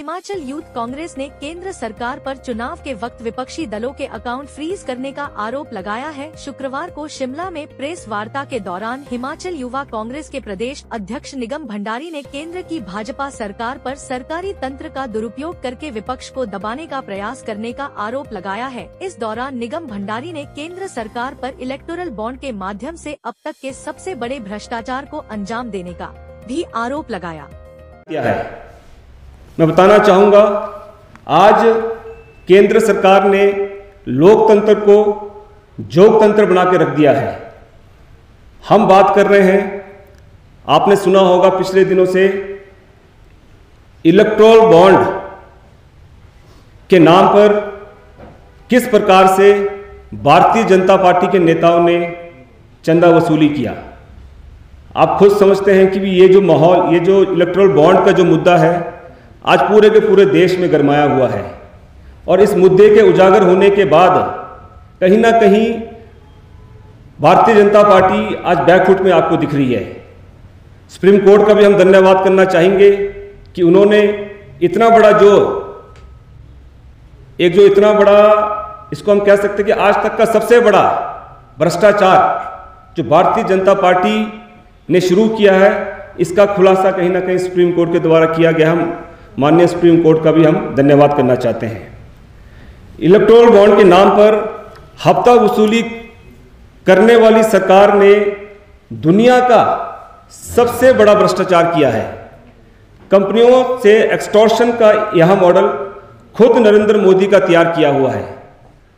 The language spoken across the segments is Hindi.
हिमाचल यूथ कांग्रेस ने केंद्र सरकार पर चुनाव के वक्त विपक्षी दलों के अकाउंट फ्रीज करने का आरोप लगाया है। शुक्रवार को शिमला में प्रेस वार्ता के दौरान हिमाचल युवा कांग्रेस के प्रदेश अध्यक्ष निगम भंडारी ने केंद्र की भाजपा सरकार पर सरकारी तंत्र का दुरुपयोग करके विपक्ष को दबाने का प्रयास करने का आरोप लगाया है। इस दौरान निगम भंडारी ने केंद्र सरकार पर इलेक्टोरल बॉन्ड के माध्यम से अब तक के सबसे बड़े भ्रष्टाचार को अंजाम देने का भी आरोप लगाया। मैं बताना चाहूँगा, आज केंद्र सरकार ने लोकतंत्र को जोगतंत्र बना के रख दिया है। हम बात कर रहे हैं, आपने सुना होगा पिछले दिनों से, इलेक्ट्रोल बॉन्ड के नाम पर किस प्रकार से भारतीय जनता पार्टी के नेताओं ने चंदा वसूली किया। आप खुद समझते हैं कि भी ये जो माहौल, ये जो इलेक्ट्रोल बॉन्ड का जो मुद्दा है आज पूरे के पूरे देश में गरमाया हुआ है। और इस मुद्दे के उजागर होने के बाद कहीं ना कहीं भारतीय जनता पार्टी आज बैकफुट में आपको दिख रही है। सुप्रीम कोर्ट का भी हम धन्यवाद करना चाहेंगे कि उन्होंने इतना बड़ा जो, एक जो इतना बड़ा, इसको हम कह सकते हैं कि आज तक का सबसे बड़ा भ्रष्टाचार जो भारतीय जनता पार्टी ने शुरू किया है, इसका खुलासा कहीं ना कहीं सुप्रीम कोर्ट के द्वारा किया गया। हम माननीय सुप्रीम कोर्ट का भी हम धन्यवाद करना चाहते हैं। इलेक्ट्रोल बॉन्ड के नाम पर हफ़्ता वसूली करने वाली सरकार ने दुनिया का सबसे बड़ा भ्रष्टाचार किया है। कंपनियों से एक्सटॉर्शन का यह मॉडल खुद नरेंद्र मोदी का तैयार किया हुआ है।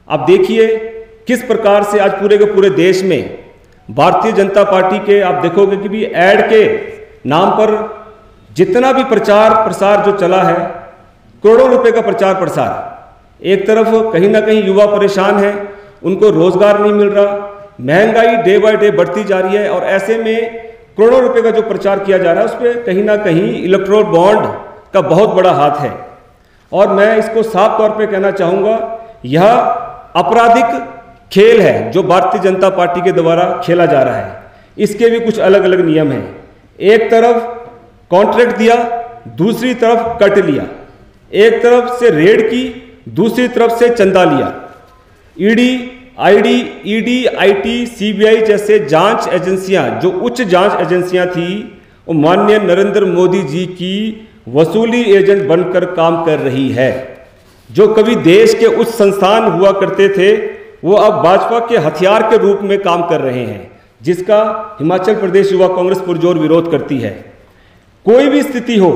आप देखिए किस प्रकार से आज पूरे के पूरे देश में भारतीय जनता पार्टी के आप देखोगे कि भी एड के नाम पर जितना भी प्रचार प्रसार जो चला है, करोड़ों रुपए का प्रचार प्रसार। एक तरफ़ कहीं ना कहीं युवा परेशान है, उनको रोज़गार नहीं मिल रहा, महँगाई डे बाय डे बढ़ती जा रही है और ऐसे में करोड़ों रुपए का जो प्रचार किया जा रहा है, उस पर कहीं ना कहीं इलेक्ट्रोल बॉन्ड का बहुत बड़ा हाथ है। और मैं इसको साफ़ तौर पे कहना चाहूँगा, यह आपराधिक खेल है जो भारतीय जनता पार्टी के द्वारा खेला जा रहा है। इसके भी कुछ अलग अलग नियम हैं। एक तरफ़ कॉन्ट्रैक्ट दिया, दूसरी तरफ़ कट लिया। एक तरफ़ से रेड की, दूसरी तरफ़ से चंदा लिया। ED ID ED IT CBI जैसे जाँच एजेंसियाँ, जो उच्च जाँच एजेंसियाँ थी, वो माननीय नरेंद्र मोदी जी की वसूली एजेंट बनकर काम कर रही है। जो कभी देश के उच्च संस्थान हुआ करते थे, वो अब भाजपा के हथियार के रूप में काम कर रहे हैं, जिसका हिमाचल प्रदेश युवा कांग्रेस पुरजोर विरोध करती है। कोई भी स्थिति हो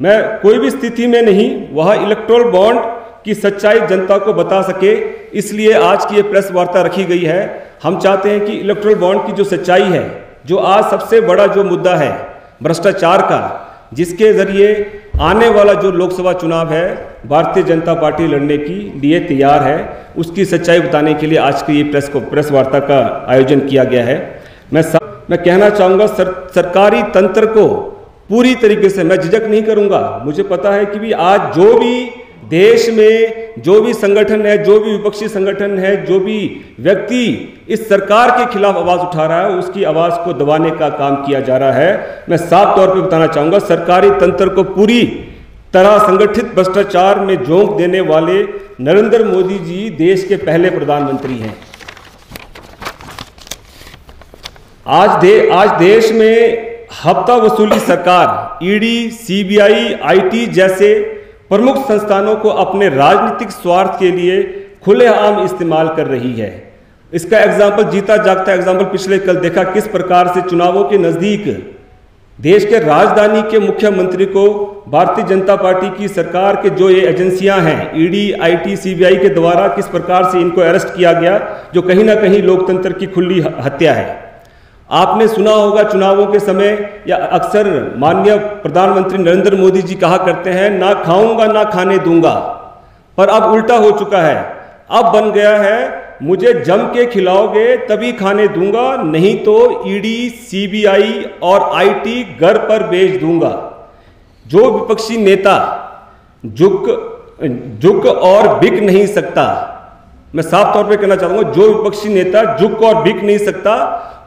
मैं कोई भी स्थिति में नहीं वह इलेक्ट्रोल बॉन्ड की सच्चाई जनता को बता सके इसलिए आज की ये प्रेस वार्ता रखी गई है। हम चाहते हैं कि इलेक्ट्रोल बॉन्ड की जो सच्चाई है जो आज सबसे बड़ा जो मुद्दा है भ्रष्टाचार का जिसके ज़रिए आने वाला जो लोकसभा चुनाव है भारतीय जनता पार्टी लड़ने की लिए तैयार है उसकी सच्चाई बताने के लिए आज की ये प्रेस को प्रेस वार्ता का आयोजन किया गया है। मैं सा, मैं कहना चाहूँगा सर, सरकारी तंत्र को पूरी तरीके से मैं झिझक नहीं करूँगा। मुझे पता है कि भी आज जो भी देश में जो भी संगठन है, जो भी विपक्षी संगठन है, जो भी व्यक्ति इस सरकार के खिलाफ आवाज़ उठा रहा है, उसकी आवाज़ को दबाने का काम किया जा रहा है। मैं साफ़ तौर पे बताना चाहूँगा, सरकारी तंत्र को पूरी तरह संगठित भ्रष्टाचार में झोंक देने वाले नरेंद्र मोदी जी देश के पहले प्रधानमंत्री हैं। आज दे, आज देश में हफ़्ता वसूली सरकार, ईडी, सीबीआई, आईटी जैसे प्रमुख संस्थानों को अपने राजनीतिक स्वार्थ के लिए खुलेआम इस्तेमाल कर रही है। इसका एग्ज़ाम्पल जीता जागता एग्ज़ाम्पल पिछले कल देखा किस प्रकार से चुनावों के नज़दीक देश के राजधानी के मुख्यमंत्री को भारतीय जनता पार्टी की सरकार के जो ये एजेंसियाँ हैं, ईडी, आईटी, सीबीआई के द्वारा किस प्रकार से इनको अरेस्ट किया गया, जो कहीं ना कहीं लोकतंत्र की खुली हत्या है। आपने सुना होगा चुनावों के समय, या अक्सर माननीय प्रधानमंत्री नरेंद्र मोदी जी कहा करते हैं, ना खाऊँगा, ना खाने दूँगा। पर अब उल्टा हो चुका है। अब बन गया है, मुझे जम के खिलाओगे, तभी खाने दूँगा, नहीं तो ईडी, सीबीआई और आईटी घर पर भेज दूँगा। जो विपक्षी नेता झुक झुक और बिक नहीं सकता मैं साफ़ तौर पे कहना चाहूँगा, जो विपक्षी नेता झुक और बिक नहीं सकता,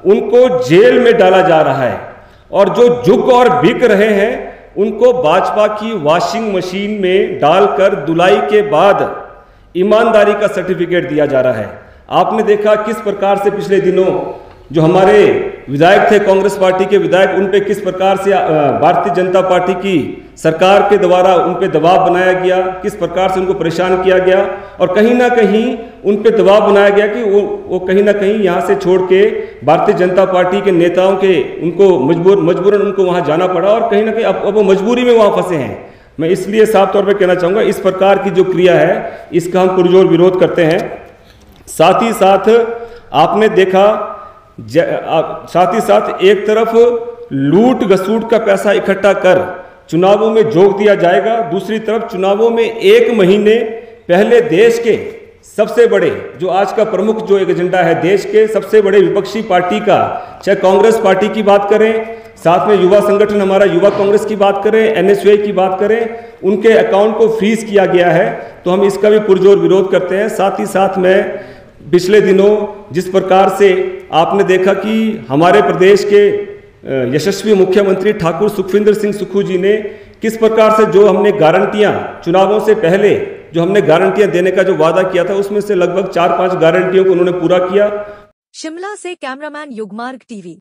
उनको जेल में डाला जा रहा है। और जो झुक और बिक रहे हैं, उनको भाजपा की वॉशिंग मशीन में डालकर दुलाई के बाद ईमानदारी का सर्टिफिकेट दिया जा रहा है। आपने देखा किस प्रकार से पिछले दिनों जो हमारे विधायक थे कांग्रेस पार्टी के विधायक उन पे किस प्रकार से भारतीय जनता पार्टी की सरकार के द्वारा उन पे दबाव बनाया गया, किस प्रकार से उनको परेशान किया गया, और कहीं ना कहीं उन पे दबाव बनाया गया कि वो वो कहीं ना कहीं यहाँ से छोड़ के भारतीय जनता पार्टी के नेताओं के, उनको मजबूर, मजबूरन उनको वहाँ जाना पड़ा और कहीं ना कहीं अब अब वो मजबूरी में वहाँ फंसे हैं। मैं इसलिए साफ़ तौर पर कहना चाहूँगा, इस प्रकार की जो क्रिया है, इसका हम पुरजोर विरोध करते हैं। साथ ही साथ आपने देखा साथ ही साथ एक तरफ़ लूट घसूट का पैसा इकट्ठा कर चुनावों में जोग दिया जाएगा, दूसरी तरफ़ चुनावों में एक महीने पहले देश के सबसे बड़े, जो आज का प्रमुख जो एक एजेंडा है देश के सबसे बड़े विपक्षी पार्टी का, चाहे कांग्रेस पार्टी की बात करें, साथ में युवा संगठन हमारा युवा कांग्रेस की बात करें, एनएसयूआई की बात करें, उनके अकाउंट को फ्रीज किया गया है तो हम इसका भी पुरजोर विरोध करते हैं। साथ ही साथ में पिछले दिनों जिस प्रकार से आपने देखा कि हमारे प्रदेश के यशस्वी मुख्यमंत्री ठाकुर सुखविंदर सिंह सुखू जी ने किस प्रकार से जो हमने गारंटियाँ चुनावों से पहले जो हमने गारंटियाँ देने का जो वादा किया था, उसमें से लगभग चार पाँच गारंटियों को उन्होंने पूरा किया। शिमला से कैमरामैन युगमार्ग टीवी।